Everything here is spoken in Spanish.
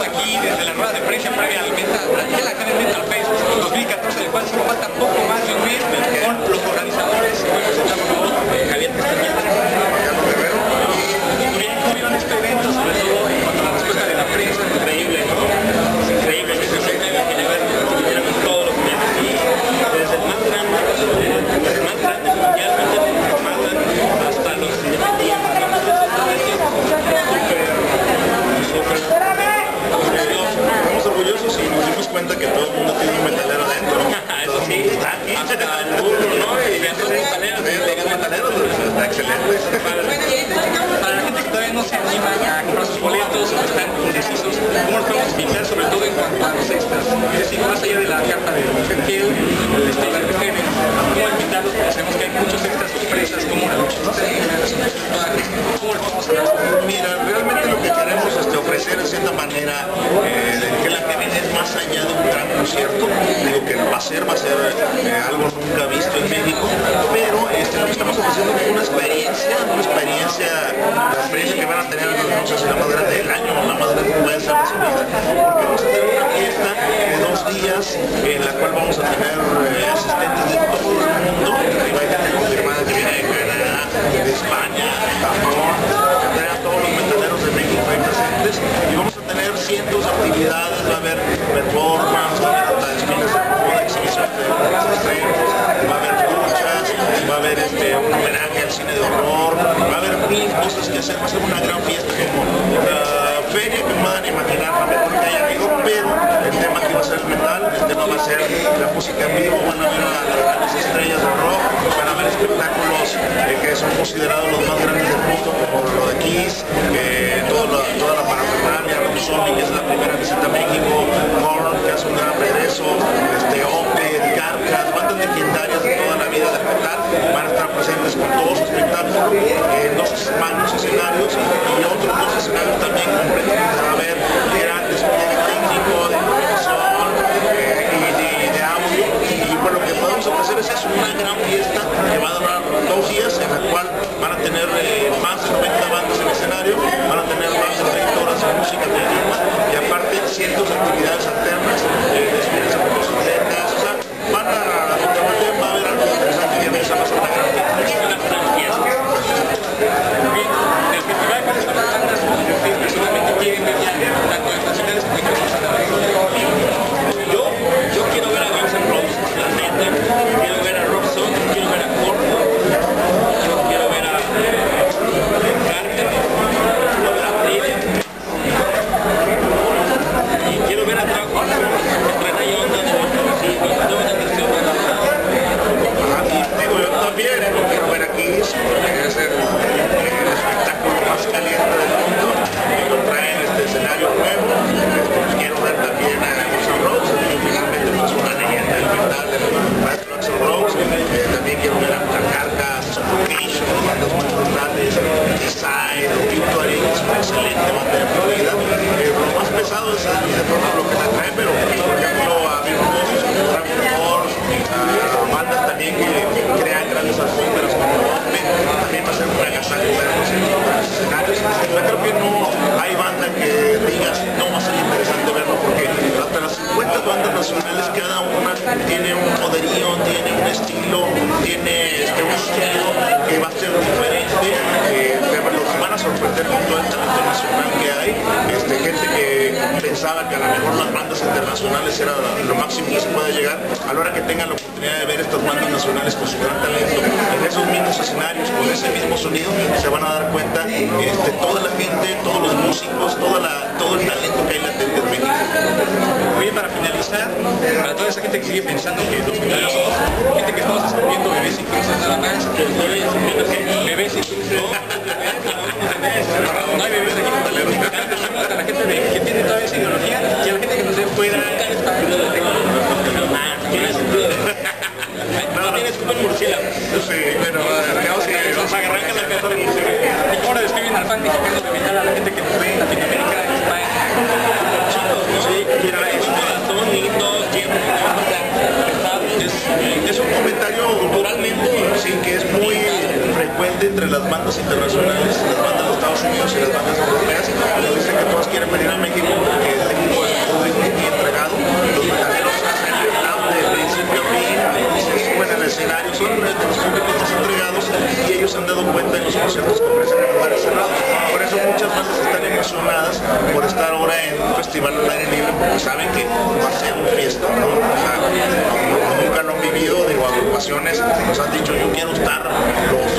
aquí desde la rueda de prensa previa todo en cuanto a los extras? Es decir, más allá de la carta de Gel, el estilo de Genes, ¿cómo invitarlos? Porque sabemos que hay muchos extras sorpresas, como la lucha ¿Cómo les vamos a dar? Mira, realmente lo que queremos este, ofrecer de cierta manera eh, de que la Kevin es más allá de un gran concierto. Digo que va a ser, va a ser eh, algo nunca visto en México, pero este, lo que estamos ofreciendo es una experiencia, una experiencia, la experiencia que van a tener, no sé si la más grande del año o la más grande que puede ser de su vida, porque vamos a tener una fiesta de dos días en la cual vamos a tener eh, asistentes de todo el mundo, hay gente confirmada que viene de Canadá, de España, de Japón, tener a todos los metaleros de México ahí presentes y vamos a tener cientos de va a haber performance, va a haber desfiles de moda, exhibiciones de estrenos, va a haber luchas, va a haber este, un homenaje al cine de horror, va a haber mil cosas que hacer, va a ser una gran fiesta como una feria que puedan imaginar la mejor que haya habido, pero el tema que va a ser el metal, el tema va a ser la música en vivo, van a ver las estrellas del rock, van a ver espectáculos eh, que son considerados los más grandes del mundo, como lo de Kiss, nacionales cada una tiene un poderío, tiene un estilo, tiene este, un sonido que va a ser diferente, eh, los van a sorprender con todo el talento nacional que hay, este, gente que pensaba que a lo mejor las bandas internacionales era lo máximo que se puede llegar, a la hora que tengan la oportunidad de ver estas bandas nacionales con su gran talento, en esos mismos escenarios, con ese mismo sonido, se van a dar cuenta este, toda la gente, todos los músicos, toda la, todo el talento que hay latente en México. Para toda esa gente que sigue pensando que los metaleros somos gente que estamos escribiendo bebés sin cruces nada más, bebés sin cruces, no hay bebés. Aquí la gente que tiene toda esa ideología y la gente que nos dé fuera, no tienes como el murciélago. Sí, pero digamos que Nos agarran la cabeza de murciélago. ¿Y cómo le describen al fan mexicano de metal a la gente que nos ve en Latinoamérica, en España? Chicos, sí, mira, es son lindos, tienen es, Es un comentario culturalmente, sí, que es muy frecuente entre las internacionales, las bandas de Estados Unidos y las bandas europeas, que dicen que todos quieren venir a México porque México es un público muy entregado, los metaleros hacen el rap de principio a fin, se suben al escenario, son los públicos entregados y ellos han dado cuenta en los conciertos que ofrecen en lugares cerrados. Por eso muchas bandas están emocionadas por estar ahora en un festival al aire libre porque saben que va a ser un fiesta, ¿no? O nunca lo han vivido, digo, agrupaciones nos han dicho yo quiero estar los